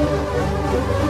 Música